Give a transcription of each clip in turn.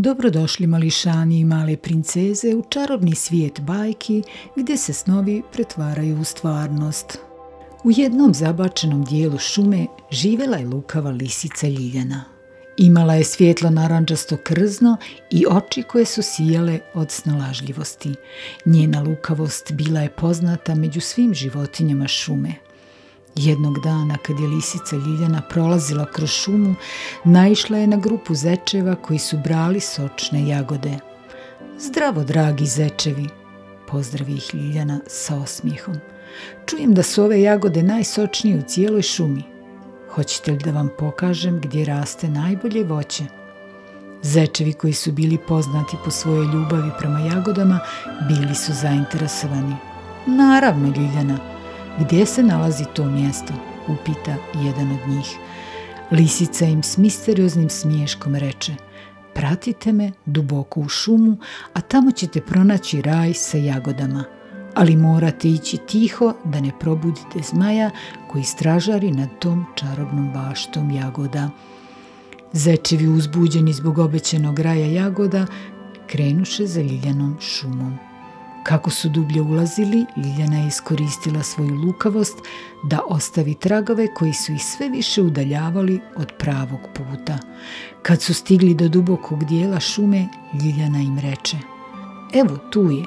Dobrodošli mališani i male princeze u čarobni svijet bajki gdje se snovi pretvaraju u stvarnost. U jednom zabačenom dijelu šume živjela je lukava lisica Ljiljana. Imala je svjetlo naranđasto krzno i oči koje su sijale od snalažljivosti. Njena lukavost bila je poznata među svim životinjama šume – Jednog dana kad je lisica Ljiljana prolazila kroz šumu, naišla je na grupu zečeva koji su brali sočne jagode. Zdravo, dragi zečevi, pozdravi ih Ljiljana sa osmijehom. Čujem da su ove jagode najsočnije u cijeloj šumi. Hoćete li da vam pokažem gdje raste najbolje voće? Zečevi koji su bili poznati po svojoj ljubavi prema jagodama bili su zainteresovani. Naravno, Ljiljana, gdje se nalazi to mjesto? upita jedan od njih. Lisica im s misterioznim smiješkom reče Pratite me duboko u šumu, a tamo ćete pronaći raj sa jagodama. Ali morate ići tiho da ne probudite zmaja koji stražari nad tom čarobnom baštom jagoda. Zečevi uzbuđeni zbog obećenog raja jagoda krenuše za ljiljanom šumom. Kako su dublje ulazili, Ljiljana je iskoristila svoju lukavost da ostavi tragove koji su ih sve više udaljavali od pravog puta. Kad su stigli do dubokog dijela šume, Ljiljana im reče Evo tu je,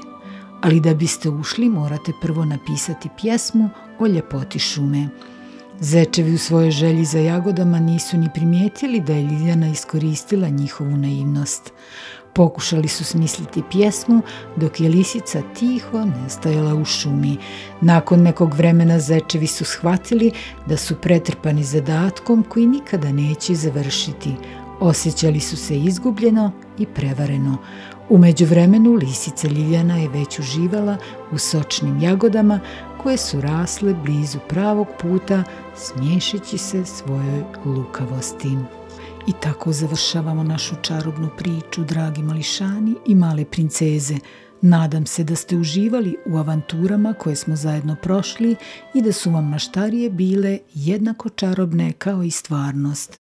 ali da biste ušli morate prvo napisati pjesmu o ljepoti šume. Zečevi u svojoj želji za jagodama nisu ni primijetili da je Ljiljana iskoristila njihovu naivnost. Pokušali su smisliti pjesmu dok je lisica tiho nestajala u šumi. Nakon nekog vremena zečevi su shvatili da su pretrpani zadatkom koji nikada neće završiti. Osjećali su se izgubljeno i prevareno. U međuvremenu lisica Ljiljana je već uživala u sočnim jagodama koje su rasle blizu pravog puta smiješeći se svojoj lukavosti. I tako završavamo našu čarobnu priču, dragi mališani i male princeze. Nadam se da ste uživali u avanturama koje smo zajedno prošli i da su vam maštarije bile jednako čarobne kao i stvarnost.